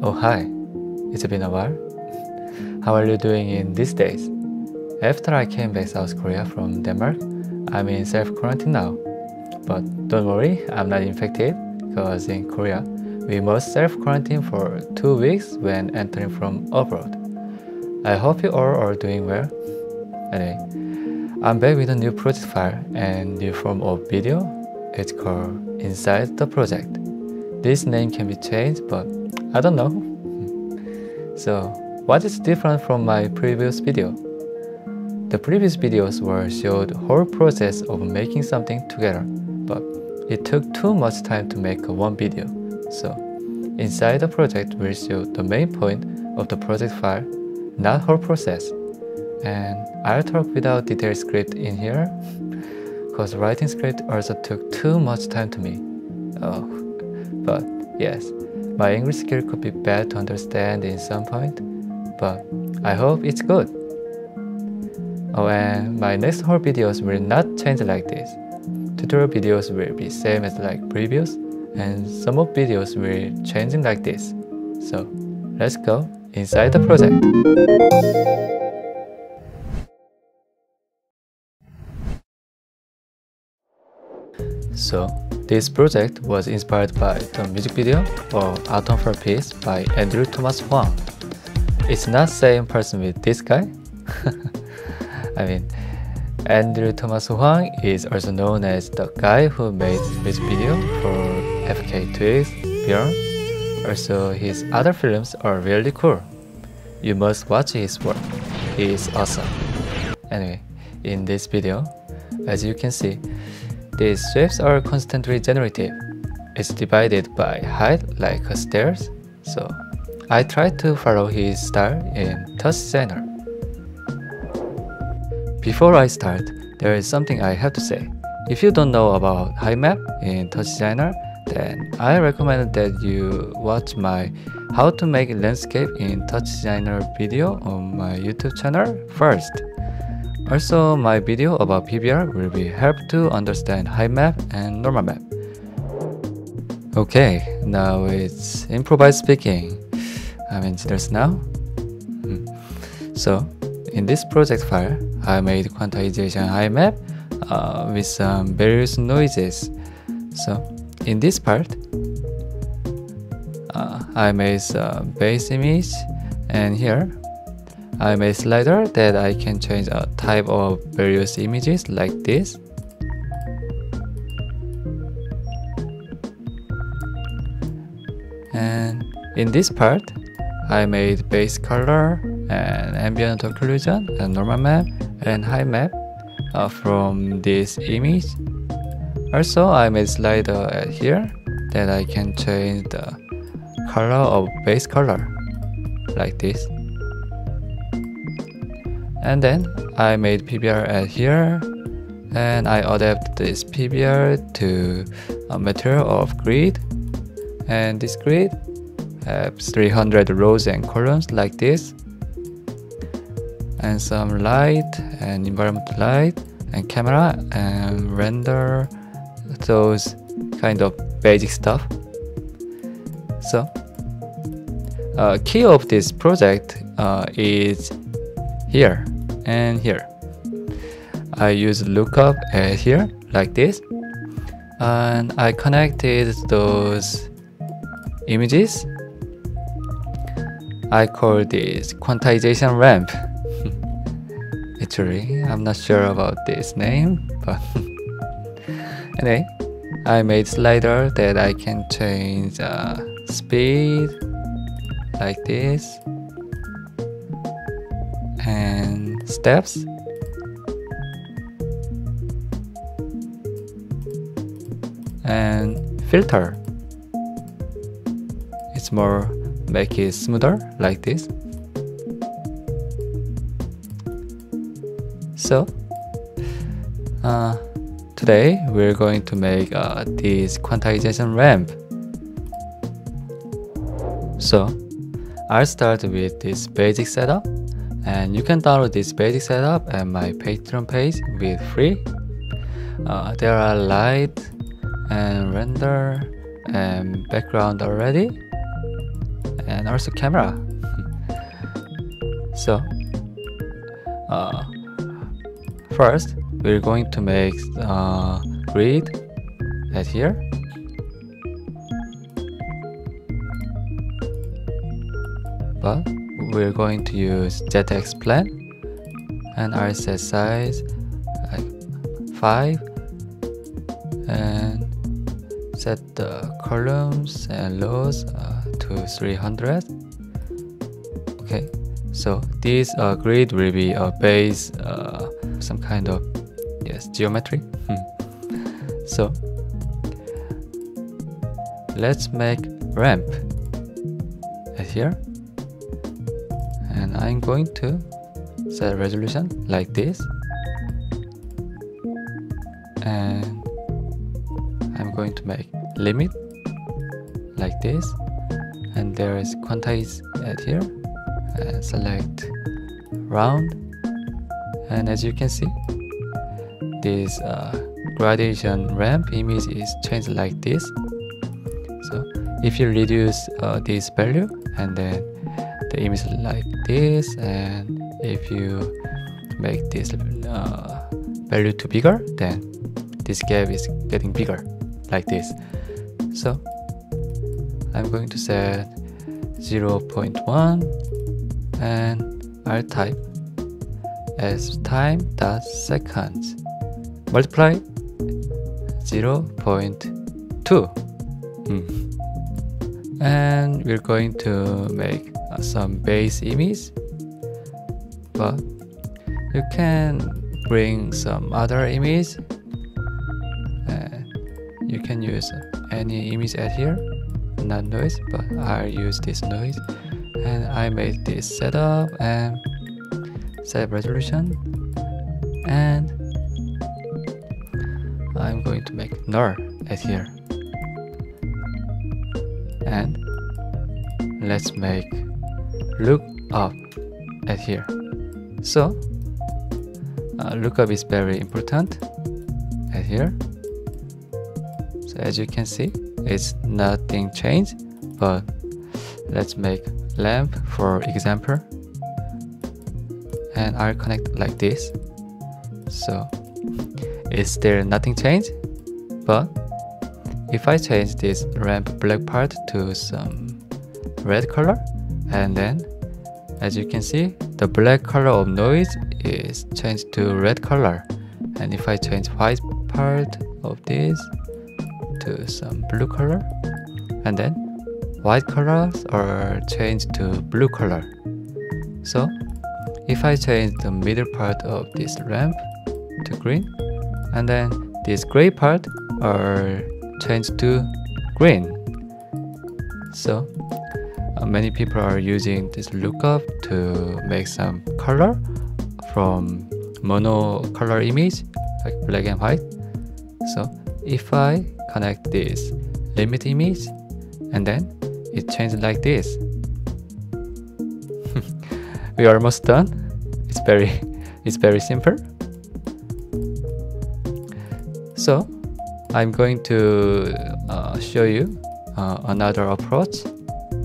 Oh, hi. It's been a while. How are you doing in these days? After I came back to South Korea from Denmark, I'm in self quarantine now. But don't worry, I'm not infected because in Korea, we must self quarantine for two weeks when entering from abroad. I hope you all are doing well. Anyway, I'm back with a new project file and new form of video. It's called Inside the Project. This name can be changed, but I don't know. So, what is different from my previous video? The previous videos were showed whole process of making something together, but it took too much time to make one video. So, inside the project will show the main point of the project file, not whole process. And I'll talk without detailed script in here, because writing script also took too much time to me. Oh, but yes, my English skill could be bad to understand in some point, but I hope it's good. Oh, and my next whole videos will not change like this. Tutorial videos will be same as like previous, and some of videos will changing like this. So, let's go inside the project. So, this project was inspired by the music video of Atom for Peace by Andrew Thomas Huang. It's not the same person with this guy. I mean, Andrew Thomas Huang is also known as the guy who made music video for FK Twigs, Björk. Also, his other films are really cool. You must watch his work. He is awesome. Anyway, in this video, as you can see, these shapes are constantly generative. It's divided by height like stairs, so I try to follow his style in Touch Designer. Before I start, there is something I have to say. If you don't know about height map in Touch Designer, then I recommend that you watch my how to make landscape in Touch Designer video on my YouTube channel first. Also, my video about PBR will be help to understand height map and normal map. Okay, now it's improvised speaking. I'm engineers now. Hmm. So, in this project file, I made quantization height map uh, with some various noises. So, in this part, uh, I made a base image, and here I made slider that I can change a type of various images like this. And in this part, I made base color and ambient occlusion and normal map and height map uh, from this image. Also, I made slider at here that I can change the color of base color like this. And then I made PBR at here. And I adapt this PBR to a material of grid. And this grid has 300 rows and columns like this. And some light and environment light and camera and render those kind of basic stuff. So uh, key of this project uh, is here and here. I use lookup at here like this and I connected those images. I call this quantization ramp. Actually, I'm not sure about this name, but anyway, I made slider that I can change uh, speed like this and steps. And filter. It's more make it smoother like this. So uh, today we're going to make uh, this quantization ramp. So I'll start with this basic setup and you can download this basic setup at my Patreon page with free. Uh, there are light and render and background already. And also camera. So uh, first we're going to make uh, grid at here. But we're going to use ZX Plane and our set size like 5 and set the columns and rows uh, to 300 okay so this uh, grid will be a base uh, some kind of yes geometry. Hmm. so let's make ramp. Here. and I'm going to set resolution like this. And I'm going to make limit like this. And there is quantize at here. And select round. And as you can see this uh, gradation ramp image is changed like this. So if you reduce uh, this value and then the image like this and if you make this uh, value too bigger then this gap is getting bigger like this. So I'm going to set 0.1 and I'll type as time dot seconds. Multiply 0.2 mm. and we're going to make some base image but you can bring some other image you can use any image at here. Not noise but I use this noise. And I made this setup and set resolution. And I'm going to make null at here. And let's make look up at here. So uh, lookup is very important. At here. So as you can see it's nothing changed but let's make lamp for example. And I'll connect like this. So is there nothing changed? But if I change this lamp black part to some red color and then as you can see the black color of noise is changed to red color. And if I change white part of this to some blue color and then white colors are changed to blue color. So if I change the middle part of this ramp to green and then this gray part are changed to green. So uh, many people are using this lookup to make some color from mono color image like black and white. So if I connect this limit image and then it changes like this. We are almost done. It's very it's very simple. So I'm going to uh, show you uh, another approach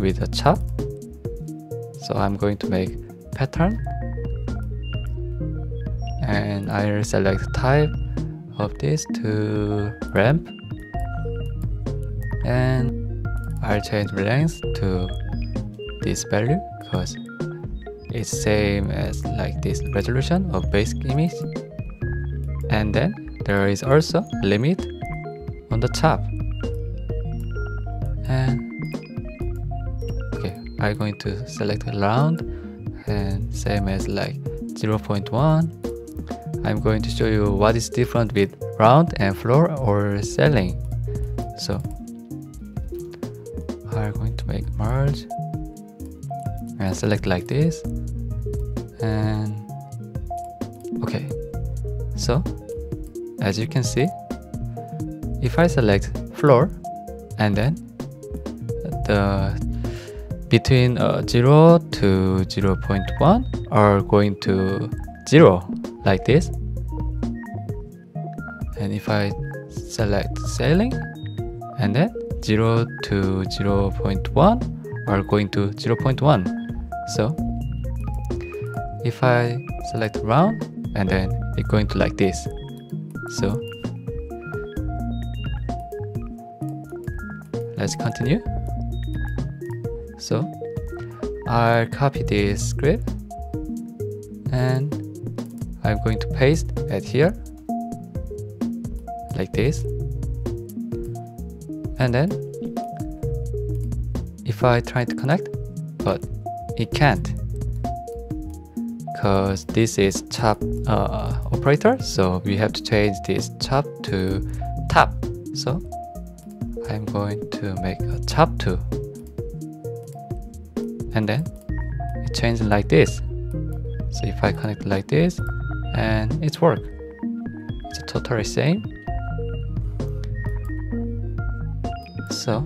with a chop so I'm going to make pattern. And I'll select type of this to ramp. And I'll change length to this value because it's same as like this resolution of basic image. And then there is also limit on the top. And I'm going to select round? And same as like 0.1 I'm going to show you what is different with round and floor or ceiling. So I'm going to make merge and select like this. And okay. So as you can see if I select floor and then the between uh, 0 to 0 0.1 are going to 0 like this. And if I select ceiling and then 0 to 0 0.1 are going to 0.1 so if I select round and then it's going to like this. So let's continue so I'll copy this script and I'm going to paste it here like this. And then if I try to connect but it can't because this is top uh, operator so we have to change this CHOP to top so I'm going to make a CHOP to and then it changes like this. So if I connect like this and it's work. It's totally same. So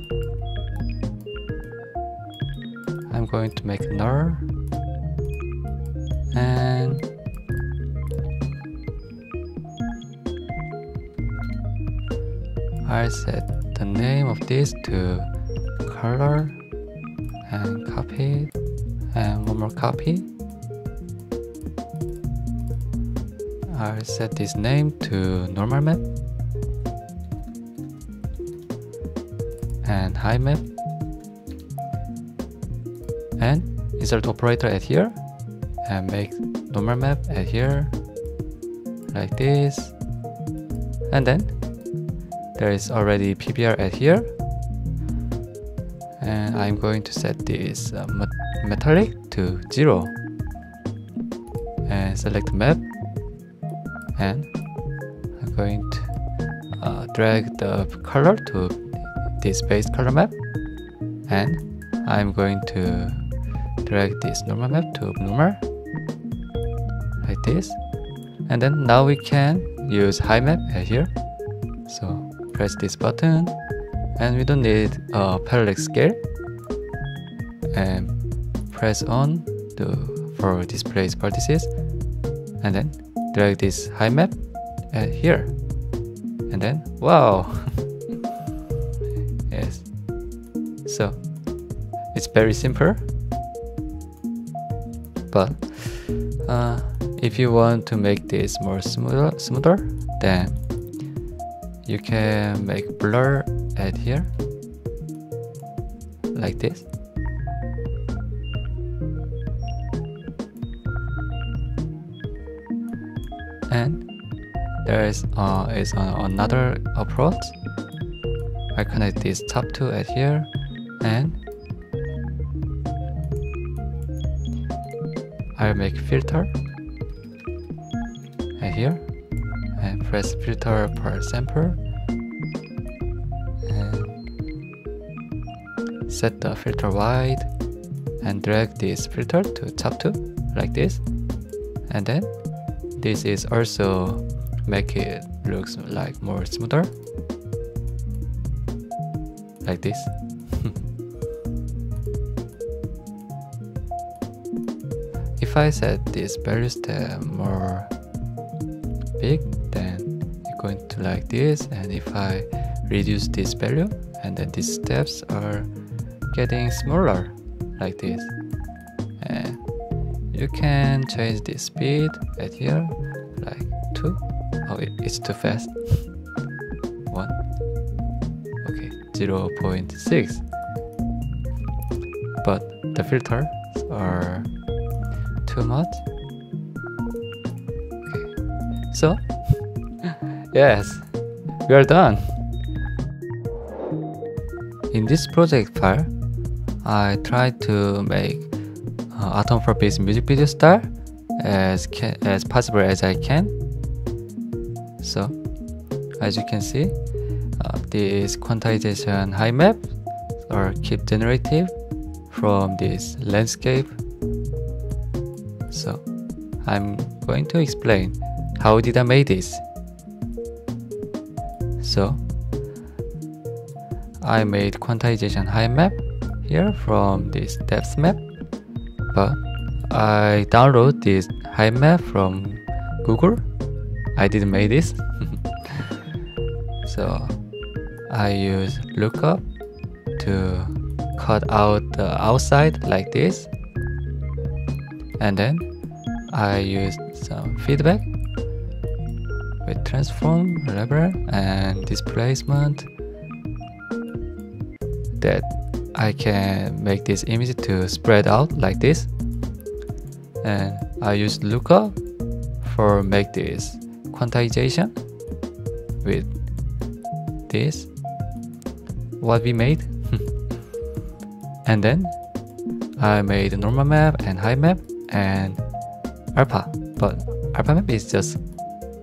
I'm going to make null and I'll set the name of this to color and copy and one more copy I'll set this name to normal map. And height map. And insert operator at here. And make normal map at here. Like this. And then there is already PBR at here and I'm going to set this uh, metallic to 0 and select map. And I'm going to uh, drag the color to this base color map. And I'm going to drag this normal map to normal like this. And then now we can use height map here. So press this button and we don't need a parallax scale. And press on to for display vertices and then drag this height map at here. And then wow. Yes. So it's very simple. But uh, if you want to make this more smoother, smoother then you can make blur at here like this. And there is uh, is another approach. I connect this top two at here and I'll make filter. At here and press filter per sample set the filter wide and drag this filter to top two like this. And then this is also make it looks like more smoother. Like this. If I set this value step more big then it's going to like this. And if I reduce this value and then these steps are getting smaller like this. And you can change the speed at here like 2 oh it's too fast. 1 okay 0 0.6 but the filters are too much. Okay so yes we are done. In this project file I tried to make uh, Atom for Peace music video style as as possible as I can. So, as you can see, uh, this quantization height map or keep generative from this landscape. So, I'm going to explain how did I make this. So, I made quantization height map here from this depth map but I download this height map from Google. I didn't make this. so I use lookup to cut out the outside like this and then I use some feedback with transform level and displacement that I can make this image to spread out like this. And I use lookup for make this quantization with this. What we made. And then I made a normal map and height map and alpha but alpha map is just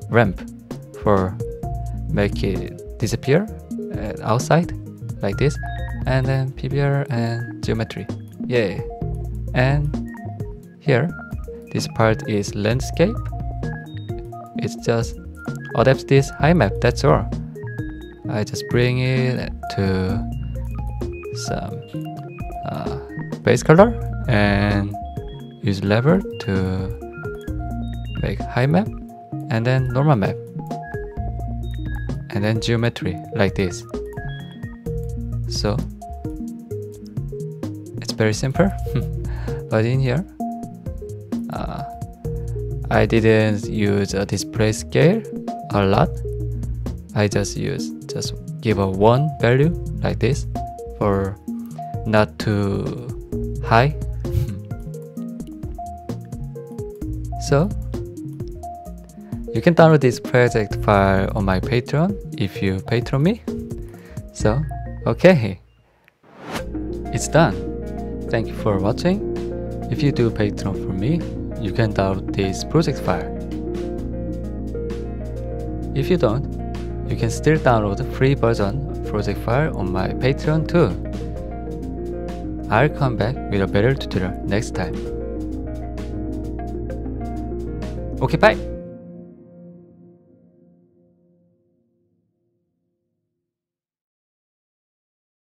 ramp for make it disappear uh, outside like this and then PBR and geometry. Yeah and here this part is landscape. It's just adapt this height map that's all. I just bring it to some uh, base color and use level to make height map and then normal map. And then geometry like this so it's very simple but in here uh, I didn't use a display scale a lot I just use just give a one value like this for not too high so you can download this project file on my Patreon if you Patreon me. So, okay, it's done. Thank you for watching. If you do Patreon for me, you can download this project file. If you don't, you can still download the free version project file on my Patreon too. I'll come back with a better tutorial next time. Okay, bye!